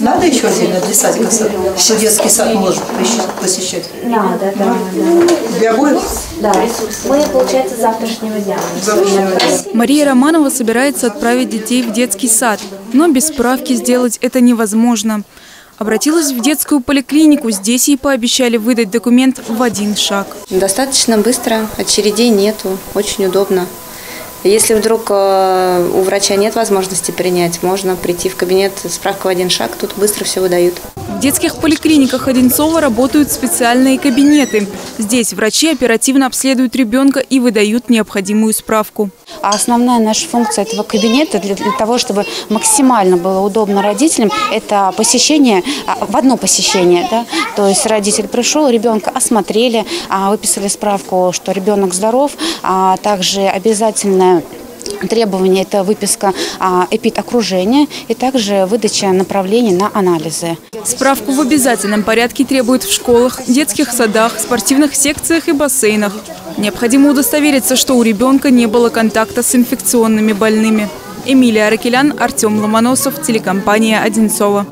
Надо еще отдельно для садика, сад, что детский сад может посещать? Надо, да, да. Для обоих? Да. Мы, получается, завтрашнего дня. Завтрашнего дня. Мария Романова собирается отправить детей в детский сад, но без справки сделать это невозможно. Обратилась в детскую поликлинику, здесь ей пообещали выдать документ в один шаг. Достаточно быстро, очередей нету, очень удобно. Если вдруг э, у врача нет возможности принять, можно прийти в кабинет, справка в один шаг, тут быстро все выдают. В детских поликлиниках Одинцова работают специальные кабинеты. Здесь врачи оперативно обследуют ребенка и выдают необходимую справку. А основная наша функция этого кабинета для, для того, чтобы максимально было удобно родителям, это посещение, а, в одно посещение. Да? То есть родитель пришел, ребенка осмотрели, а, выписали справку, что ребенок здоров, а также обязательно требование – это выписка а, эпид-окружения и также выдача направлений на анализы. Справку в обязательном порядке требуют в школах, детских садах, спортивных секциях и бассейнах. Необходимо удостовериться, что у ребенка не было контакта с инфекционными больными. Эмилия Аракелян, Артем Ломоносов, телекомпания «Одинцова».